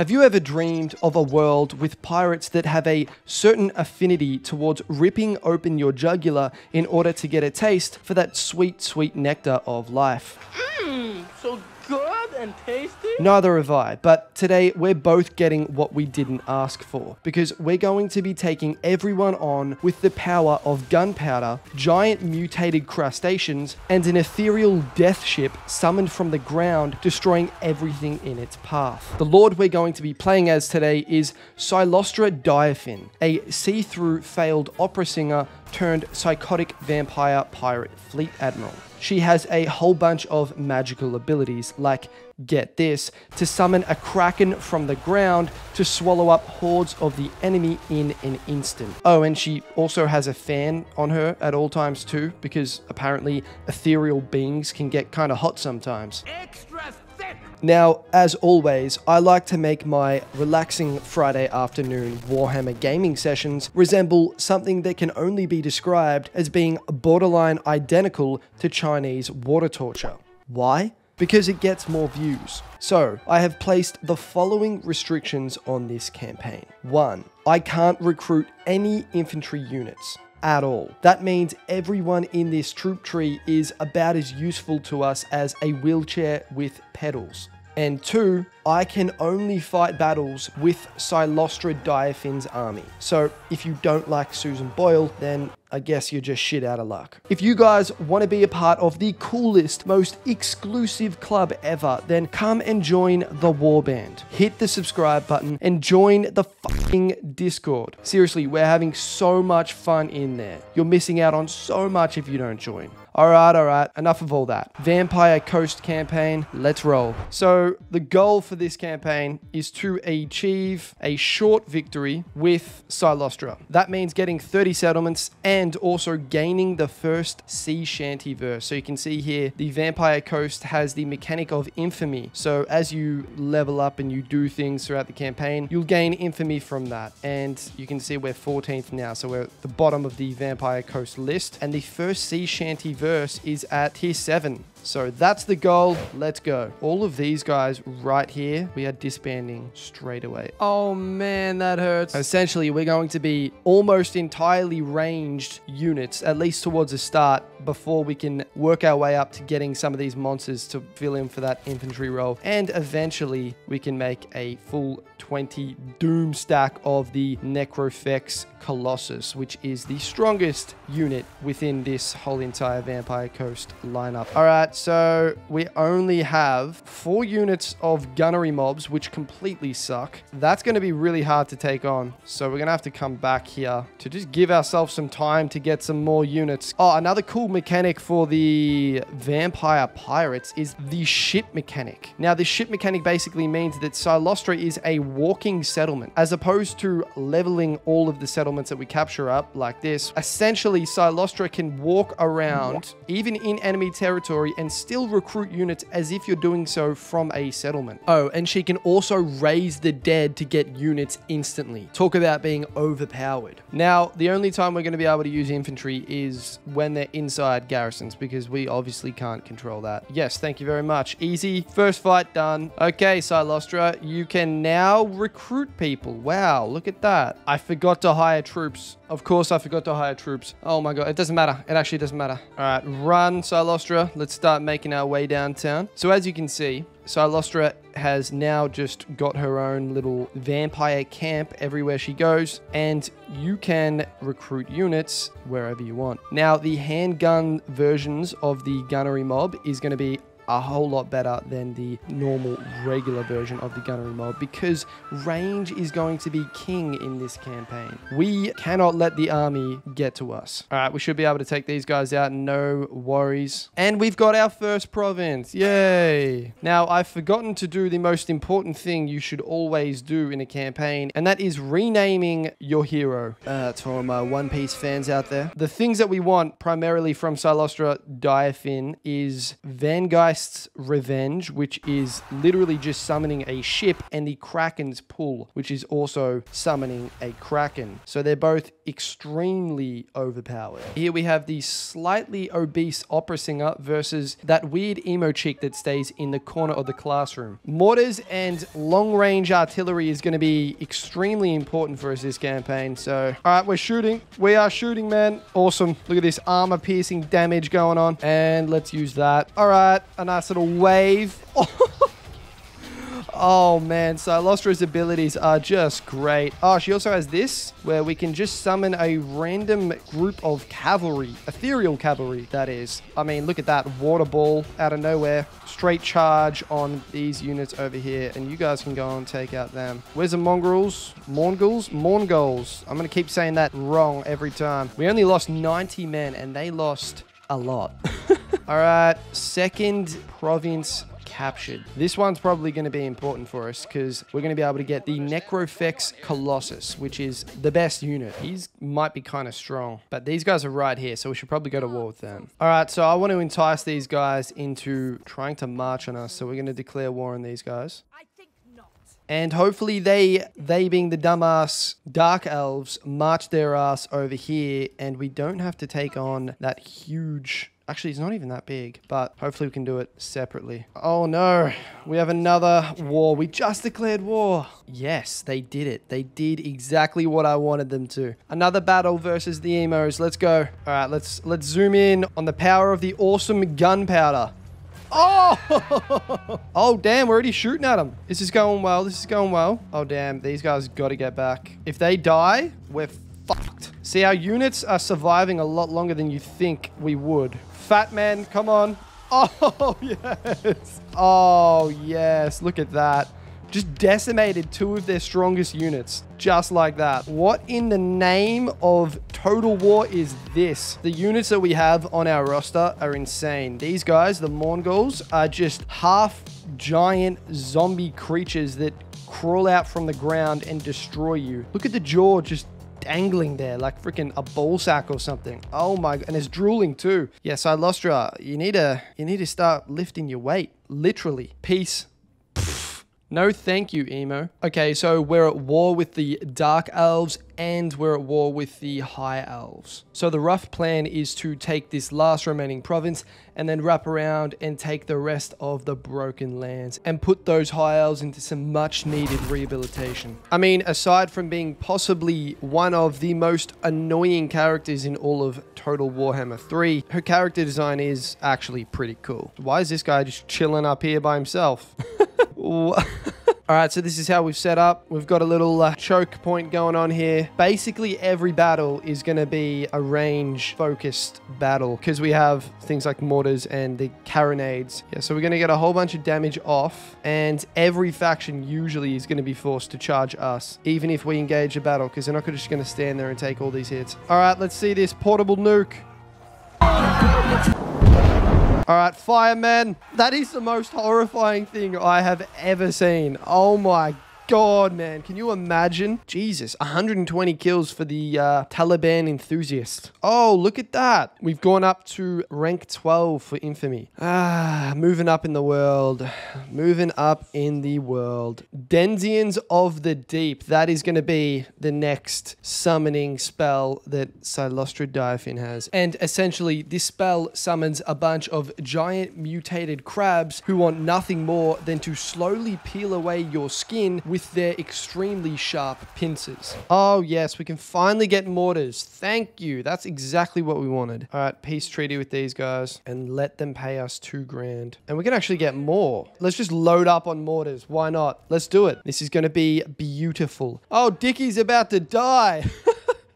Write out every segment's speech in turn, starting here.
Have you ever dreamed of a world with pirates that have a certain affinity towards ripping open your jugular in order to get a taste for that sweet, sweet nectar of life? Mmm, so good and tasty. Neither have I, but today we're both getting what we didn't ask for because we're going to be taking everyone on with the power of gunpowder, giant mutated crustaceans, and an ethereal death ship summoned from the ground, destroying everything in its path. The lord we're going to be playing as today is Cylostra Direfin, a see through failed opera singer turned psychotic vampire pirate fleet admiral. She has a whole bunch of magical abilities, like, get this, to summon a kraken from the ground to swallow up hordes of the enemy in an instant. Oh, and she also has a fan on her at all times too, because apparently ethereal beings can get kind of hot sometimes. Extra. Now, as always, I like to make my relaxing Friday afternoon Warhammer gaming sessions resemble something that can only be described as being borderline identical to Chinese water torture. Why? Because it gets more views. So, I have placed the following restrictions on this campaign. 1. I can't recruit any infantry units at all. That means everyone in this troop tree is about as useful to us as a wheelchair with pedals. And two, I can only fight battles with Cylostra Direfin's army. So if you don't like Susan Boyle, then I guess you're just shit out of luck. If you guys want to be a part of the coolest, most exclusive club ever, then come and join the Warband. Hit the subscribe button and join the fucking Discord. Seriously, we're having so much fun in there. You're missing out on so much if you don't join. Alright, alright, enough of all that. Vampire Coast campaign, let's roll. So, the goal for this campaign is to achieve a short victory with Cylostra. That means getting 30 settlements and also gaining the first sea shanty verse. So, you can see here the Vampire Coast has the mechanic of infamy. So, as you level up and you do things throughout the campaign, you'll gain infamy from that. And you can see we're 14th now, so we're at the bottom of the Vampire Coast list. And the first sea shanty verse is at tier 7. So that's the goal. Let's go. All of these guys right here, we are disbanding straight away. Oh man, that hurts. Essentially, we're going to be almost entirely ranged units, at least towards the start, before we can work our way up to getting some of these monsters to fill in for that infantry role. And eventually, we can make a full 20 doom stack of the Necrofex Colossus, which is the strongest unit within this whole entire Vampire Coast lineup. All right, so we only have four units of gunnery mobs, which completely suck. That's going to be really hard to take on. So we're going to have to come back here to just give ourselves some time to get some more units. Oh, another cool mechanic for the Vampire Pirates is the ship mechanic. Now, the ship mechanic basically means that Cylostra is a walking settlement, as opposed to leveling all of the settlements that we capture up like this. Essentially, Cylostra can walk around, even in enemy territory, and still recruit units as if you're doing so from a settlement. Oh, and she can also raise the dead to get units instantly. Talk about being overpowered. Now, the only time we're going to be able to use infantry is when they're inside garrisons, because we obviously can't control that. Yes, thank you very much. Easy. First fight done. Okay, Cylostra, you can now recruit people. Wow, look at that. I forgot to hire troops. Of course, I forgot to hire troops. Oh my god, it doesn't matter. It actually doesn't matter. All right, run, Cylostra. Let's start making our way downtown. So as you can see, Cylostra has now just got her own little vampire camp everywhere she goes, and you can recruit units wherever you want. Now, the handgun versions of the gunnery mob is going to be a whole lot better than the normal regular version of the gunnery mob because range is going to be king in this campaign. We cannot let the army get to us. All right, we should be able to take these guys out, no worries. And we've got our first province, yay. Now, I've forgotten to do the most important thing you should always do in a campaign, and that is renaming your hero. Uh, to all my One Piece fans out there. The things that we want primarily from Cylostra Direfin is Vanguy Revenge, which is literally just summoning a ship, and the Kraken's Pull, which is also summoning a Kraken. So they're both extremely overpowered. Here we have the slightly obese opera singer versus that weird emo chick that stays in the corner of the classroom. Mortars and long range artillery is going to be extremely important for us this campaign. So, all right, we're shooting. We are shooting, man. Awesome. Look at this armor piercing damage going on. And let's use that. All right, a nice little wave. Oh Oh, man, Cylostra's abilities are just great. Oh, she also has this, where we can just summon a random group of cavalry. Ethereal cavalry, that is. I mean, look at that. Water ball out of nowhere. Straight charge on these units over here, and you guys can go and take out them. Where's the mongrels? Mongols? Mongols. I'm going to keep saying that wrong every time. We only lost 90 men, and they lost a lot. All right, second province captured. This one's probably going to be important for us because we're going to be able to get the Necrofex Colossus, which is the best unit. He's might be kind of strong, but these guys are right here, so we should probably go to war with them. All right, so I want to entice these guys into trying to march on us, so we're going to declare war on these guys. I think not. And hopefully they, they being the dumbass dark elves, march their ass over here and we don't have to take on that huge... Actually, it's not even that big, but hopefully we can do it separately. Oh no, we have another war. We just declared war. Yes, they did it. They did exactly what I wanted them to. Another battle versus the emos. Let's go. All right, let's let's zoom in on the power of the awesome gunpowder. Oh! oh, damn, we're already shooting at them. This is going well. This is going well. Oh, damn, these guys got to get back. If they die, we're fucked. See, our units are surviving a lot longer than you think we would. Fat man, come on. Oh, yes. Oh, yes. Look at that. Just decimated two of their strongest units. Just like that. What in the name of Total War is this? The units that we have on our roster are insane. These guys, the Mongols, are just half giant zombie creatures that crawl out from the ground and destroy you. Look at the jaw just dangling there like freaking a ball sack or something. Oh my, and it's drooling too. Yeah, Cylostra, you need to, you need to start lifting your weight. Literally. Peace. No thank you, Emo. Okay, so we're at war with the Dark Elves and we're at war with the High Elves. So the rough plan is to take this last remaining province and then wrap around and take the rest of the Broken Lands and put those High Elves into some much needed rehabilitation. I mean, aside from being possibly one of the most annoying characters in all of Total Warhammer 3, her character design is actually pretty cool. Why is this guy just chilling up here by himself? All right, so this is how we've set up. We've got a little uh, choke point going on here. Basically, every battle is going to be a range-focused battle because we have things like mortars and the carronades. Yeah, so we're going to get a whole bunch of damage off, and every faction usually is going to be forced to charge us, even if we engage a battle, because they're not just going to stand there and take all these hits. All right, let's see this portable nuke. All right, firemen. That is the most horrifying thing I have ever seen. Oh my god, man. Can you imagine? Jesus, 120 kills for the uh, Taliban enthusiast. Oh, look at that. We've gone up to rank 12 for infamy. Ah, moving up in the world. Moving up in the world. Denizens of the Deep. That is going to be the next summoning spell that Cylostra Direfin has. And essentially, this spell summons a bunch of giant mutated crabs who want nothing more than to slowly peel away your skin with their extremely sharp pincers. Oh, yes, we can finally get mortars. Thank you. That's exactly what we wanted. All right, peace treaty with these guys and let them pay us two grand. And we can actually get more. Let's just load up on mortars. Why not? Let's do it. This is going to be beautiful. Oh, Dickie's about to die.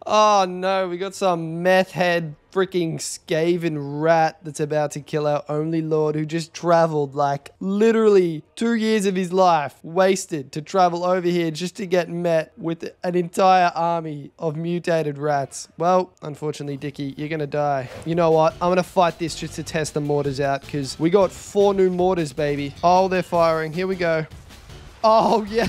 Oh no, we got some meth head freaking Skaven rat that's about to kill our only lord who just traveled like literally two years of his life wasted to travel over here just to get met with an entire army of mutated rats. Well, unfortunately, Dickie, you're gonna die. You know what? I'm gonna fight this just to test the mortars out because we got four new mortars, baby. Oh, they're firing. Here we go. Oh, yeah.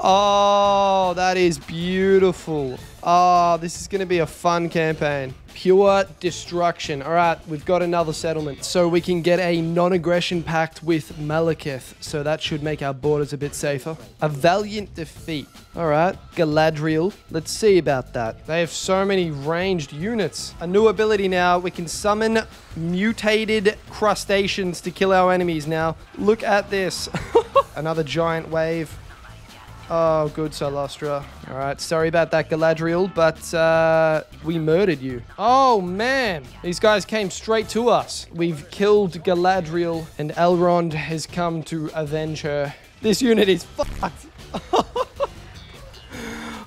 Oh, that is beautiful. Oh, this is going to be a fun campaign. Pure destruction. All right, we've got another settlement. So we can get a non-aggression pact with Malekith. So that should make our borders a bit safer. A valiant defeat. All right, Galadriel. Let's see about that. They have so many ranged units. A new ability now. We can summon mutated crustaceans to kill our enemies now. Look at this. Another giant wave. Oh, good, Cylostra. All right, sorry about that, Galadriel, but uh, we murdered you. Oh, man. These guys came straight to us. We've killed Galadriel, and Elrond has come to avenge her. This unit is fucked.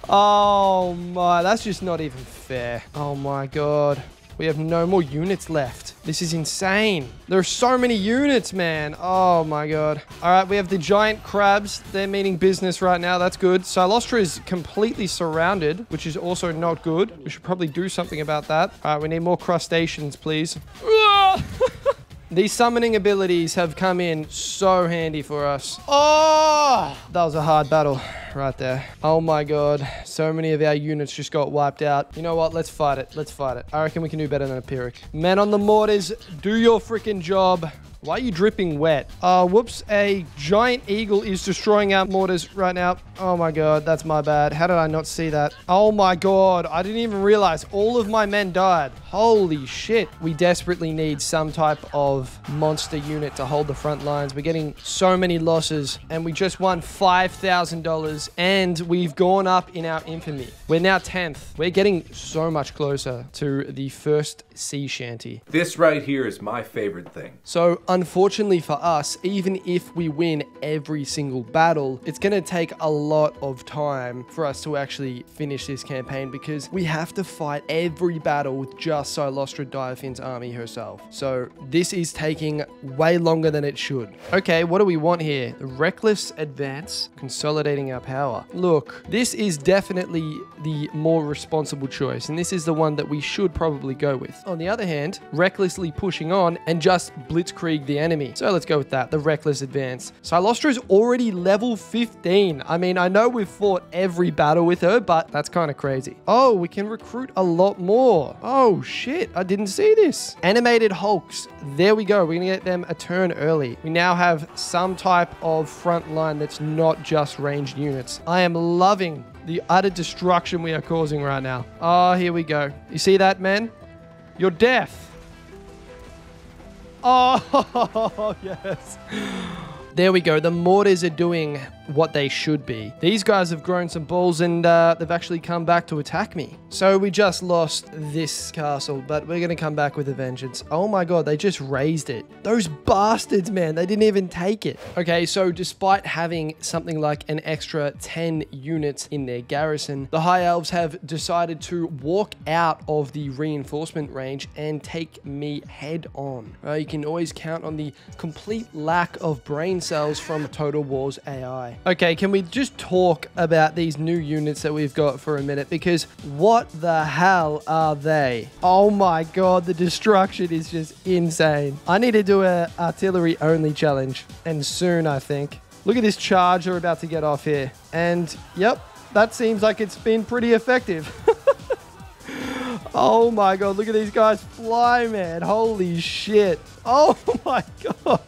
oh, my. That's just not even fair. Oh, my God. We have no more units left. This is insane. There are so many units, man. Oh my god. All right, we have the giant crabs. They're meaning business right now. That's good. Cylostra is completely surrounded, which is also not good. We should probably do something about that. All right, we need more crustaceans, please. Ah! These summoning abilities have come in so handy for us. Oh, that was a hard battle right there. Oh my god. So many of our units just got wiped out. You know what? Let's fight it. Let's fight it. I reckon we can do better than a Pyrrhic. Men on the mortars, do your freaking job. Why are you dripping wet? Uh, whoops. A giant eagle is destroying our mortars right now. Oh my god, that's my bad. How did I not see that? Oh my god, I didn't even realize all of my men died. Holy shit. We desperately need some type of monster unit to hold the front lines. We're getting so many losses and we just won $5,000 and we've gone up in our infamy. We're now 10th. We're getting so much closer to the first sea shanty. This right here is my favorite thing. So unfortunately for us, even if we win every single battle, it's going to take a lot of time for us to actually finish this campaign because we have to fight every battle with just Cylostra Direfin's army herself. So this is taking way longer than it should. Okay, what do we want here? Reckless advance, consolidating our power. Look, this is definitely the more responsible choice, and this is the one that we should probably go with. On the other hand, recklessly pushing on and just blitzkrieg the enemy. So let's go with that, the reckless advance. Cylostra is already level 15. I mean, I know we've fought every battle with her, but that's kind of crazy. Oh, we can recruit a lot more. Oh, shit. I didn't see this. Animated Hulks. There we go. We're to get them a turn early. We now have some type of front line that's not just ranged units. I am loving the utter destruction we are causing right now. Oh, here we go. You see that, man? You're death. Oh, yes. There we go. The mortars are doing what they should be. These guys have grown some balls and uh, they've actually come back to attack me. So we just lost this castle, but we're going to come back with a vengeance. Oh my god, they just raised it. Those bastards, man, they didn't even take it. Okay, so despite having something like an extra 10 units in their garrison, the High Elves have decided to walk out of the reinforcement range and take me head on. Uh, you can always count on the complete lack of brain cells from Total War's AI. Okay, can we just talk about these new units that we've got for a minute? Because what the hell are they? Oh my god, the destruction is just insane. I need to do a artillery only challenge, and soon I think. Look at this charge we're about to get off here. And yep, that seems like it's been pretty effective. oh my god, look at these guys fly, man. Holy shit. Oh my god.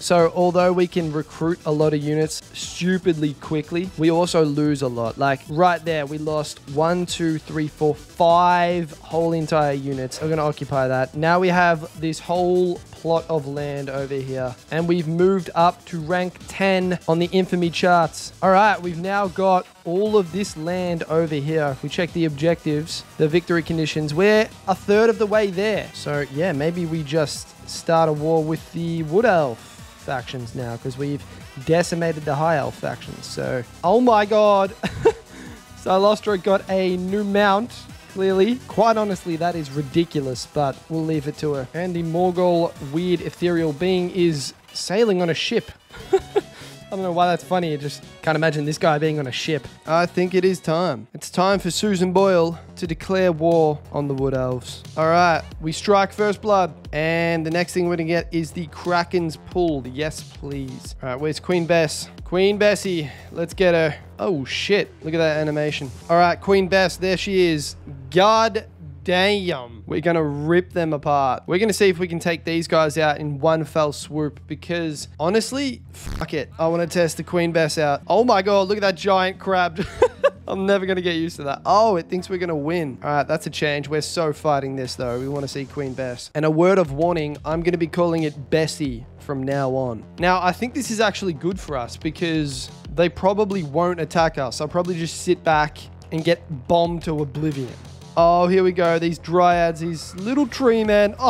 So although we can recruit a lot of units stupidly quickly, we also lose a lot. Like right there, we lost one, two, three, four, five whole entire units. We're going to occupy that. Now we have this whole plot of land over here. And we've moved up to rank 10 on the infamy charts. All right, we've now got all of this land over here. If we check the objectives, the victory conditions, we're a third of the way there. So yeah, maybe we just start a war with the Wood Elf factions now because we've decimated the high elf factions. So, oh my god. Cylostra got a new mount, clearly. Quite honestly, that is ridiculous, but we'll leave it to her. And the Morgul weird ethereal being is sailing on a ship. I don't know why that's funny. I just can't imagine this guy being on a ship. I think it is time. It's time for Susan Boyle to declare war on the Wood Elves. All right, we strike first blood. And the next thing we're going to get is the Kraken's Pull. Yes, please. All right, where's Queen Bess? Queen Bessie, let's get her. Oh, shit. Look at that animation. All right, Queen Bess, there she is. God damn. We're going to rip them apart. We're going to see if we can take these guys out in one fell swoop because honestly, fuck it. I want to test the Queen Bess out. Oh my god, look at that giant crab. I'm never going to get used to that. Oh, it thinks we're going to win. All right, that's a change. We're so fighting this, though. We want to see Queen Bess. And a word of warning, I'm going to be calling it Bessie from now on. Now, I think this is actually good for us because they probably won't attack us. I'll probably just sit back and get bombed to oblivion. Oh, here we go. These dryads, these little tree men.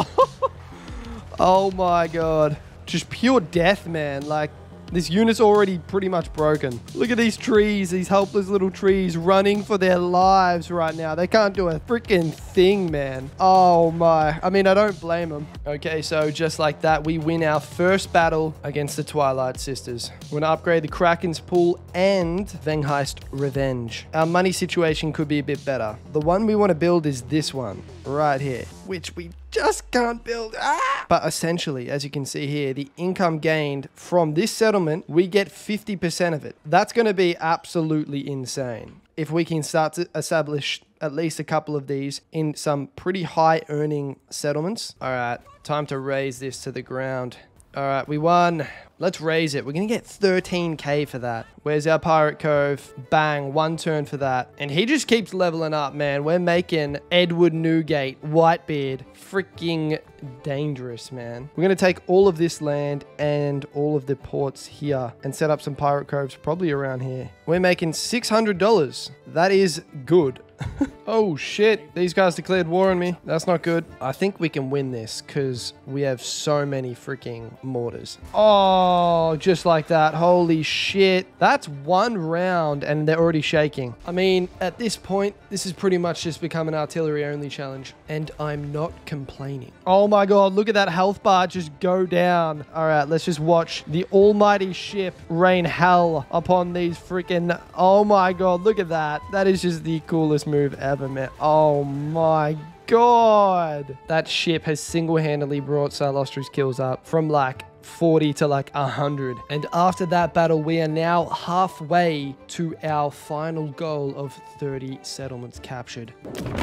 Oh, oh my god. Just pure death, man. Like, this unit's already pretty much broken. Look at these trees, these helpless little trees running for their lives right now. They can't do a freaking thing, man. Oh my. I mean, I don't blame them. Okay, so just like that, we win our first battle against the Twilight Sisters. We're gonna upgrade the Kraken's Pull and Vangheist Revenge. Our money situation could be a bit better. The one we want to build is this one right here, which we just can't build. Ah! But essentially, as you can see here, the income gained from this settlement, we get 50% of it. That's going to be absolutely insane. If we can start to establish at least a couple of these in some pretty high earning settlements. All right, time to raise this to the ground. All right, we won. Let's raise it. We're going to get 13k for that. Where's our Pirate Cove? Bang, one turn for that. And he just keeps leveling up, man. We're making Edward Newgate, Whitebeard, freaking dangerous, man. We're going to take all of this land and all of the ports here and set up some Pirate Coves probably around here. We're making $600. That is good. oh shit, these guys declared war on me. That's not good. I think we can win this because we have so many freaking mortars. Oh, Oh, just like that. Holy shit. That's one round and they're already shaking. I mean, at this point, this has pretty much just become an artillery only challenge and I'm not complaining. Oh my god, look at that health bar just go down. All right, let's just watch the almighty ship rain hell upon these freaking... Oh my god, look at that. That is just the coolest move ever, man. Oh my god. That ship has single-handedly brought Cylostra's kills up from like 40 to like 100. And after that battle, we are now halfway to our final goal of 30 settlements captured.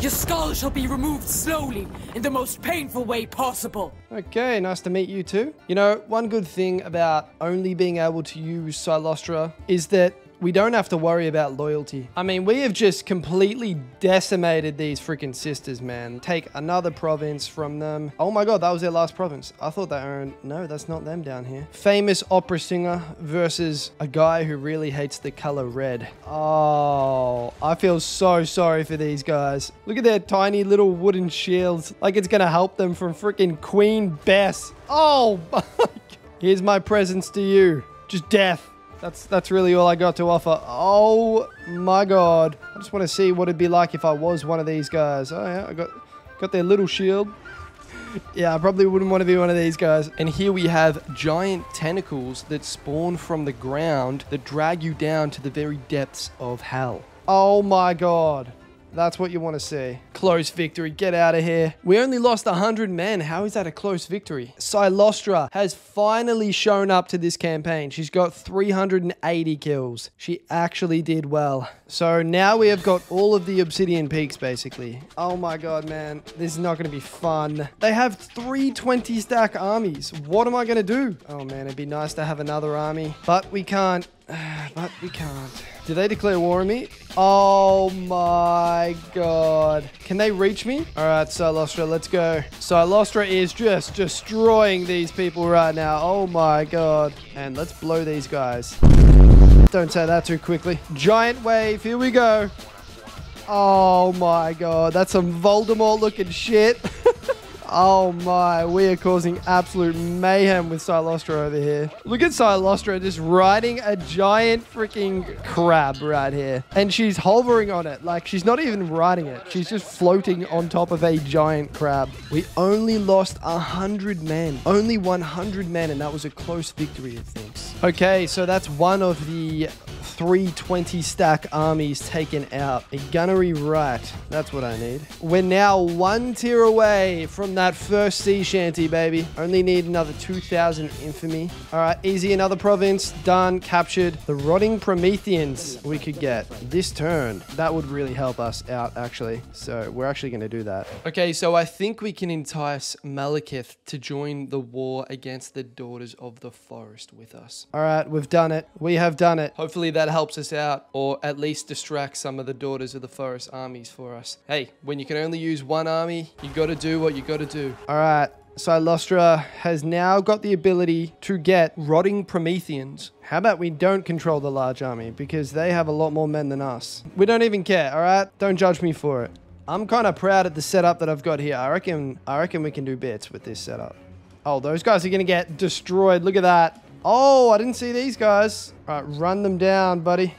Your skull shall be removed slowly in the most painful way possible. Okay, nice to meet you too. You know, one good thing about only being able to use Cylostra is that we don't have to worry about loyalty. I mean, we have just completely decimated these freaking sisters, man. Take another province from them. Oh my god, that was their last province. I thought they owned... No, that's not them down here. Famous opera singer versus a guy who really hates the color red. Oh, I feel so sorry for these guys. Look at their tiny little wooden shields. Like it's gonna help them from freaking Queen Bess. Oh, here's my presents to you. Just death. That's that's really all I got to offer. Oh my god. I just want to see what it'd be like if I was one of these guys. Oh yeah, I got got their little shield. Yeah, I probably wouldn't want to be one of these guys. And here we have giant tentacles that spawn from the ground that drag you down to the very depths of hell. Oh my god. That's what you want to see. Close victory. Get out of here. We only lost 100 men. How is that a close victory? Cylostra has finally shown up to this campaign. She's got 380 kills. She actually did well. So now we have got all of the Obsidian Peaks, basically. Oh my god, man. This is not going to be fun. They have 320 stack armies. What am I going to do? Oh man, it'd be nice to have another army. But we can't. But we can't. Did they declare war on me? Oh my god. Can they reach me? All right, so Cylostra, let's go. So Cylostra is just destroying these people right now. Oh my god. And let's blow these guys. Don't say that too quickly. Giant wave, here we go. Oh my god, that's some Voldemort looking shit. Oh my, we are causing absolute mayhem with Cylostra over here. Look at Cylostra just riding a giant freaking crab right here. And she's hovering on it. Like, she's not even riding it. She's just floating on top of a giant crab. We only lost 100 men. Only 100 men, and that was a close victory of things. Okay, so that's one of the 320 stack armies taken out. A gunnery right. That's what I need. We're now one tier away from that first sea shanty, baby. Only need another 2,000 infamy. All right, easy. Another province. Done. Captured. The rotting Prometheans we could get this turn. That would really help us out, actually. So we're actually going to do that. Okay, so I think we can entice Malekith to join the war against the Daughters of the Forest with us. All right, we've done it. We have done it. Hopefully that helps us out, or at least distracts some of the Daughters of the Forest armies for us. Hey, when you can only use one army, you got to do what you got to do. All right. Cylostra has now got the ability to get rotting Prometheans. How about we don't control the large army because they have a lot more men than us. We don't even care, all right? Don't judge me for it. I'm kind of proud at the setup that I've got here. I reckon I reckon we can do bits with this setup. Oh, those guys are going to get destroyed. Look at that. Oh, I didn't see these guys. All right, run them down, buddy.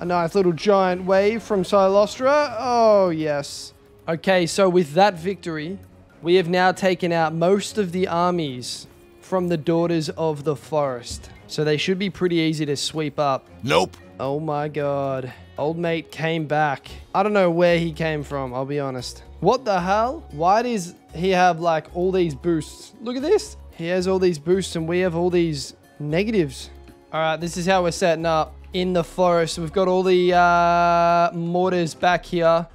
A nice little giant wave from Cylostra. Oh, yes. Okay, so with that victory, we have now taken out most of the armies from the Daughters of the Forest. So they should be pretty easy to sweep up. Nope. Oh my god. Old mate came back. I don't know where he came from, I'll be honest. What the hell? Why does he have like all these boosts? Look at this. He has all these boosts and we have all these negatives. All right, this is how we're setting up in the forest. We've got all the uh, mortars back here.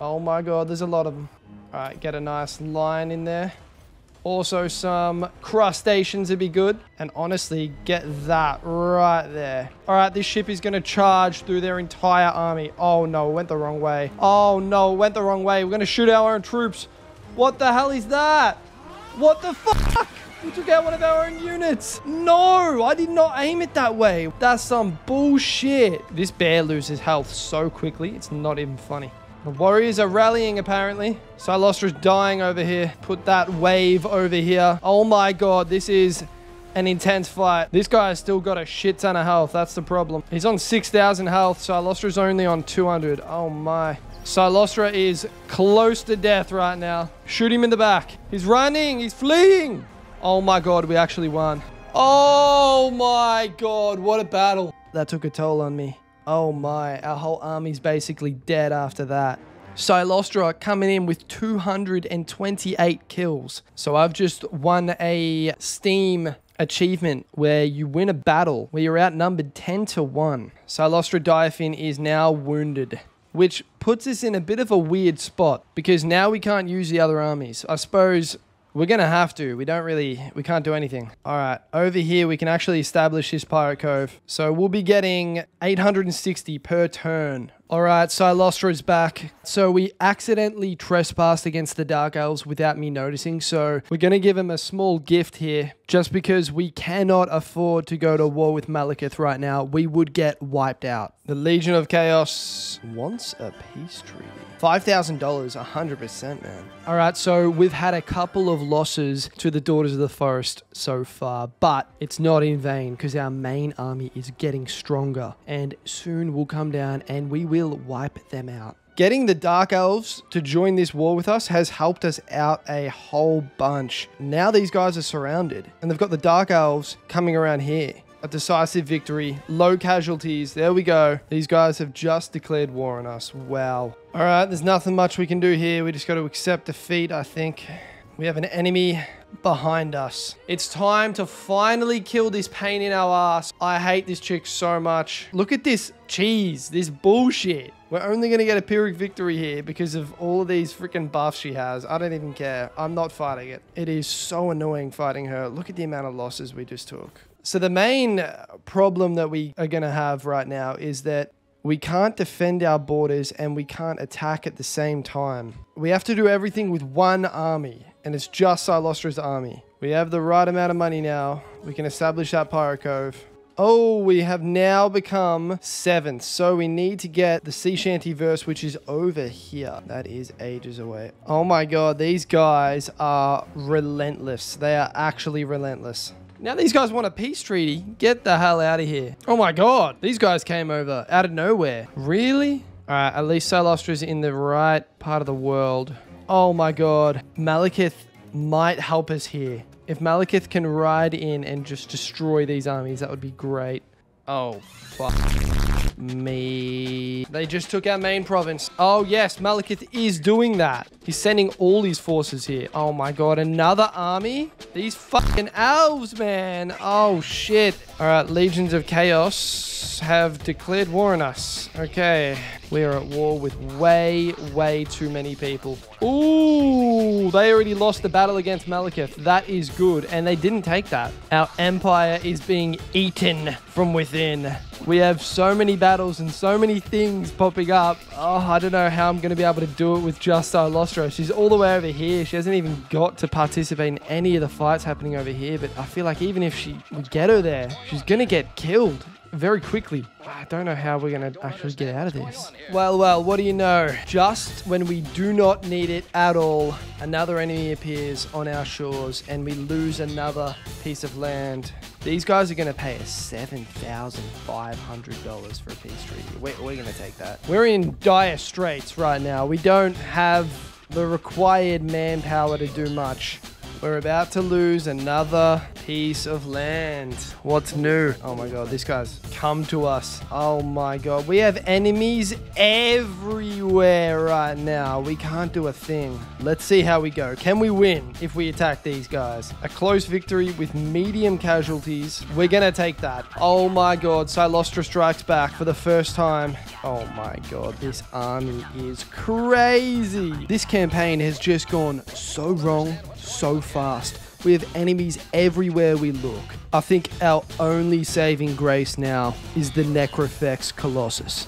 Oh my god, there's a lot of them. All right, get a nice line in there. Also, some crustaceans would be good. And honestly, get that right there. All right, this ship is going to charge through their entire army. Oh, no, went the wrong way. Oh, no, went the wrong way. We're going to shoot our own troops. What the hell is that? What the fuck? We took out one of our own units. No, I did not aim it that way. That's some bullshit. This bear loses health so quickly. It's not even funny. The warriors are rallying, apparently. Cylostra's dying over here. Put that wave over here. Oh my god, this is an intense fight. This guy has still got a shit ton of health. That's the problem. He's on 6,000 health. Cylostra's only on 200. Oh my. Cylostra is close to death right now. Shoot him in the back. He's running. He's fleeing. Oh my god, we actually won. Oh my god, what a battle. That took a toll on me. Oh my, our whole army's basically dead after that. Cylostra coming in with 228 kills. So I've just won a Steam achievement where you win a battle where you're outnumbered 10 to 1. Cylostra Direfin is now wounded, which puts us in a bit of a weird spot because now we can't use the other armies. I suppose we're going to have to. We don't really, we can't do anything. All right, over here, we can actually establish this pirate cove. So we'll be getting 860 per turn. All right, Cylostra is back. So we accidentally trespassed against the Dark Elves without me noticing. So we're going to give him a small gift here. Just because we cannot afford to go to war with Malekith right now, we would get wiped out. The Legion of Chaos wants a peace treaty. $5,000, 100%, man. All right, so we've had a couple of losses to the Daughters of the Forest so far, but it's not in vain because our main army is getting stronger and soon we'll come down and we will wipe them out. Getting the Dark Elves to join this war with us has helped us out a whole bunch. Now these guys are surrounded and they've got the Dark Elves coming around here a decisive victory, low casualties. There we go. These guys have just declared war on us. Wow. All right, there's nothing much we can do here. We just got to accept defeat, I think. We have an enemy behind us. It's time to finally kill this pain in our ass. I hate this chick so much. Look at this cheese, this bullshit. We're only going to get a Pyrrhic victory here because of all of these freaking buffs she has. I don't even care. I'm not fighting it. It is so annoying fighting her. Look at the amount of losses we just took. So the main problem that we are going to have right now is that we can't defend our borders and we can't attack at the same time. We have to do everything with one army, and it's just Cylostra's army. We have the right amount of money now. We can establish that Pirate Cove. Oh, we have now become seventh. So we need to get the Sea Shanty verse, which is over here. That is ages away. Oh my god, these guys are relentless. They are actually relentless. Now these guys want a peace treaty. Get the hell out of here. Oh my god. These guys came over out of nowhere. Really? Alright, at least Cylostra's in the right part of the world. Oh my god. Malekith might help us here. If Malekith can ride in and just destroy these armies, that would be great. Oh, fuck me. They just took our main province. Oh, yes, Malekith is doing that. He's sending all his forces here. Oh, my God. Another army? These fucking elves, man. Oh, shit. All right, Legions of Chaos have declared war on us. Okay. We are at war with way, way too many people. Ooh, they already lost the battle against Malekith. That is good. And they didn't take that. Our empire is being eaten from within. We have so many battles and so many things popping up. Oh, I don't know how I'm going to be able to do it with just Ilostro. She's all the way over here. She hasn't even got to participate in any of the fights happening over here. But I feel like even if she would get her there, she's going to get killed very quickly. I don't know how we're going to actually get out of this. Well, well, what do you know? Just when we do not need it at all, another enemy appears on our shores and we lose another piece of land. These guys are going to pay us $7,500 for a peace treaty. We're, we're going to take that. We're in dire straits right now. We don't have the required manpower to do much. We're about to lose another piece of land. What's new? Oh my god, this guy's come to us. Oh my god, we have enemies everywhere right now. We can't do a thing. Let's see how we go. Can we win if we attack these guys? A close victory with medium casualties. We're gonna take that. Oh my god, Cylostra strikes back for the first time. Oh my god, this army is crazy. This campaign has just gone so wrong so fast. We have enemies everywhere we look. I think our only saving grace now is the Necrofex Colossus.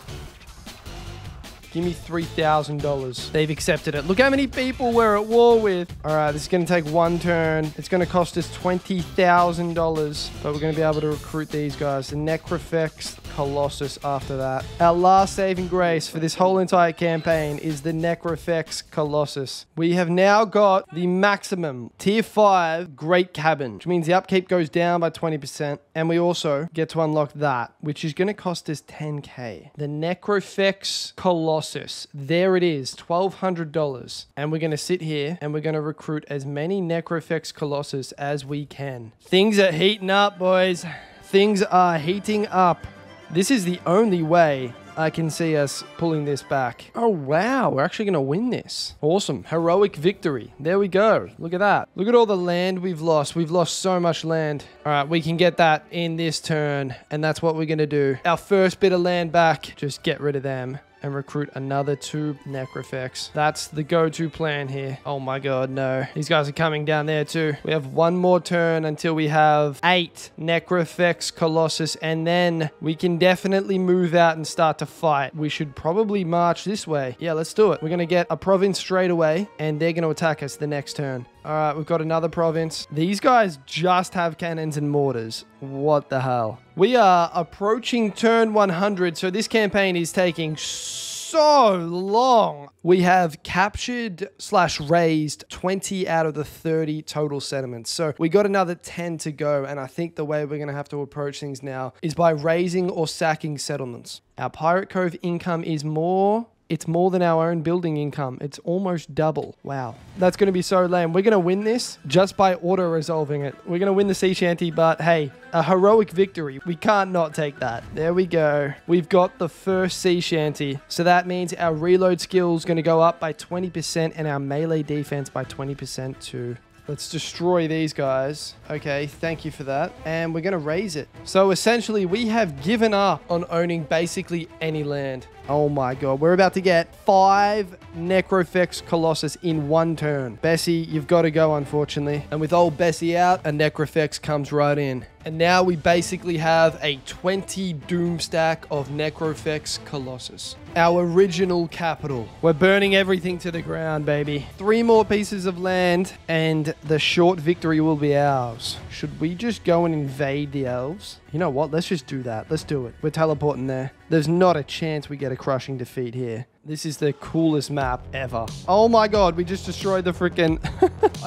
Give me $3,000. They've accepted it. Look how many people we're at war with. All right, this is going to take one turn. It's going to cost us $20,000, but we're going to be able to recruit these guys. The Necrofex Colossus after that. Our last saving grace for this whole entire campaign is the Necrofex Colossus. We have now got the maximum tier 5 Great Cabin, which means the upkeep goes down by 20%. And we also get to unlock that, which is going to cost us 10k. The Necrofex Colossus. There it is, $1,200. And we're going to sit here and we're going to recruit as many Necrofex Colossus as we can. Things are heating up, boys. Things are heating up. This is the only way I can see us pulling this back. Oh, wow. We're actually going to win this. Awesome. Heroic victory. There we go. Look at that. Look at all the land we've lost. We've lost so much land. All right, we can get that in this turn, and that's what we're going to do. Our first bit of land back, just get rid of them and recruit another two Necrofex. That's the go-to plan here. Oh my god, no. These guys are coming down there too. We have one more turn until we have eight Necrofex Colossus, and then we can definitely move out and start to fight. We should probably march this way. Yeah, let's do it. We're going to get a province straight away, and they're going to attack us the next turn. All right, we've got another province. These guys just have cannons and mortars. What the hell? We are approaching turn 100, so this campaign is taking so long. We have captured slash raised 20 out of the 30 total settlements. So we got another 10 to go. And I think the way we're going to have to approach things now is by raising or sacking settlements. Our Pirate Cove income is more it's more than our own building income. It's almost double. Wow. That's going to be so lame. We're going to win this just by auto resolving it. We're going to win the sea shanty, but hey, a heroic victory. We can't not take that. There we go. We've got the first sea shanty. So that means our reload skill is going to go up by 20% and our melee defense by 20% too. Let's destroy these guys. Okay, thank you for that. And we're going to raise it. So essentially, we have given up on owning basically any land. Oh my god, we're about to get five Necrofex Colossus in one turn. Bessie, you've got to go, unfortunately. And with old Bessie out, a Necrofex comes right in. And now we basically have a 20 doom stack of Necrofex Colossus. Our original capital. We're burning everything to the ground, baby. Three more pieces of land, and the short victory will be ours. Should we just go and invade the elves? You know what? Let's just do that. Let's do it. We're teleporting there. There's not a chance we get a crushing defeat here. This is the coolest map ever. Oh my god, we just destroyed the freaking...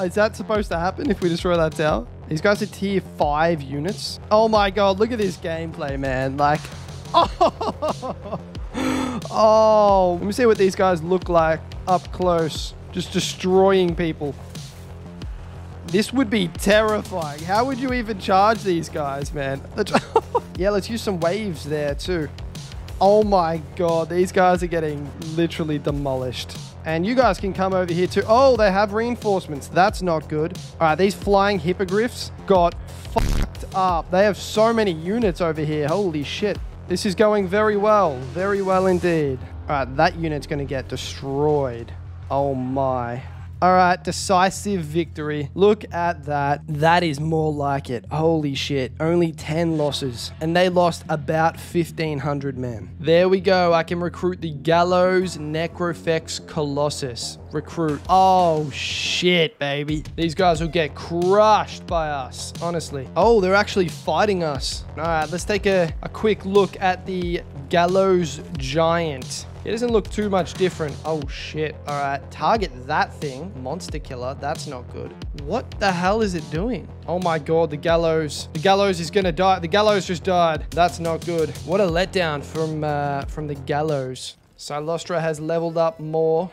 is that supposed to happen if we destroy that tower? These guys are tier 5 units. Oh my god, look at this gameplay, man. Like... Oh, oh, let me see what these guys look like up close. Just destroying people. This would be terrifying. How would you even charge these guys, man? Yeah, let's use some waves there too. Oh my god, these guys are getting literally demolished. And you guys can come over here too. Oh, they have reinforcements. That's not good. All right, these flying hippogriffs got fucked up. They have so many units over here. Holy shit. This is going very well. Very well indeed. All right, that unit's going to get destroyed. Oh my. All right, decisive victory. Look at that. That is more like it. Holy shit. Only 10 losses. And they lost about 1,500 men. There we go. I can recruit the Gallows Necrofex Colossus. Recruit. Oh, shit, baby. These guys will get crushed by us, honestly. Oh, they're actually fighting us. All right, let's take a, a quick look at the Gallows Giant. It doesn't look too much different. Oh, shit. All right. Target that thing. Monster killer. That's not good. What the hell is it doing? Oh, my God. The gallows. The gallows is going to die. The gallows just died. That's not good. What a letdown from, uh, from the gallows. Cylostra has leveled up more.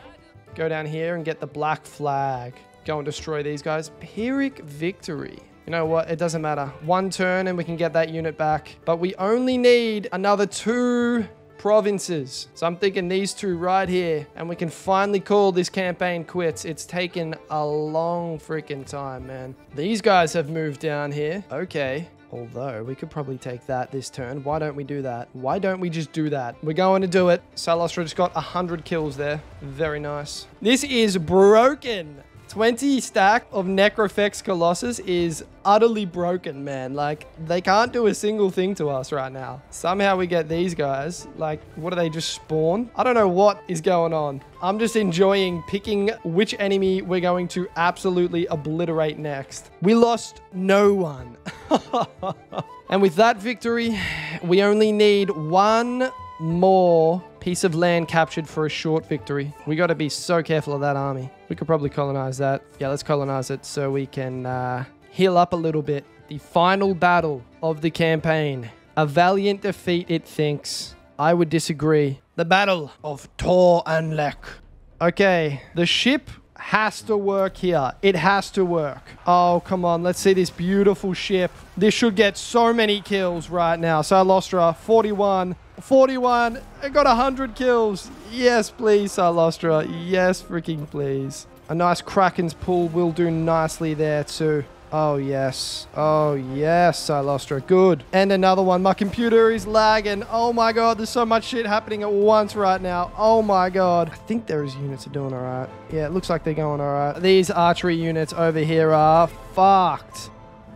Go down here and get the black flag. Go and destroy these guys. Pyrrhic victory. You know what? It doesn't matter. One turn and we can get that unit back. But we only need another two provinces. So I'm thinking these two right here, and we can finally call this campaign quits. It's taken a long freaking time, man. These guys have moved down here. Okay. Although, we could probably take that this turn. Why don't we do that? Why don't we just do that? We're going to do it. Cylostra just got 100 kills there. Very nice. This is broken. 20 stack of Necrofex Colossus is utterly broken, man. Like, they can't do a single thing to us right now. Somehow we get these guys. Like, what do they just spawn? I don't know what is going on. I'm just enjoying picking which enemy we're going to absolutely obliterate next. We lost no one. and with that victory, we only need one more piece of land captured for a short victory. We got to be so careful of that army. We could probably colonize that. Yeah, let's colonize it so we can uh, heal up a little bit. The final battle of the campaign. A valiant defeat, it thinks. I would disagree. The Battle of Tor Anlec. Okay, the ship has to work here. It has to work. Oh, come on. Let's see this beautiful ship. This should get so many kills right now. So Cylostra, 41. 41. It got 100 kills. Yes, please, Cylostra. Yes, freaking please. A nice Kraken's pull will do nicely there too. Oh, yes. Oh, yes, Cylostra. Good. And another one. My computer is lagging. Oh, my God. There's so much shit happening at once right now. Oh, my God. I think those units are doing all right. Yeah, it looks like they're going all right. These archery units over here are fucked.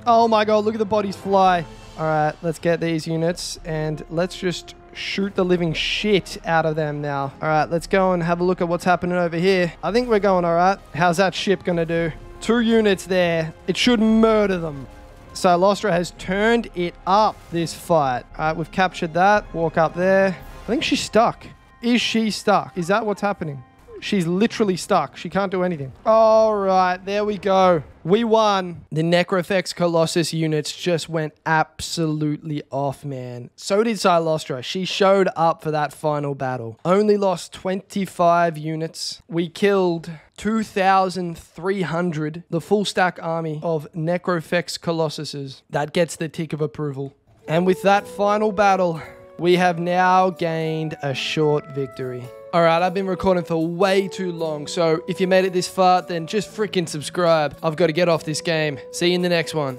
Oh, my God. Look at the bodies fly. All right, let's get these units and let's just shoot the living shit out of them now. All right, let's go and have a look at what's happening over here. I think we're going all right. How's that ship going to do? Two units there. It should murder them. Cylostra has turned it up this fight. All right, we've captured that. Walk up there. I think she's stuck. Is she stuck? Is that what's happening? She's literally stuck. She can't do anything. All right, there we go. We won. The Necrofex Colossus units just went absolutely off, man. So did Cylostra. She showed up for that final battle. Only lost 25 units. We killed 2,300, the full stack army of Necrofex Colossuses. That gets the tick of approval. And with that final battle, we have now gained a short victory. All right, I've been recording for way too long, so if you made it this far, then just freaking subscribe. I've got to get off this game. See you in the next one.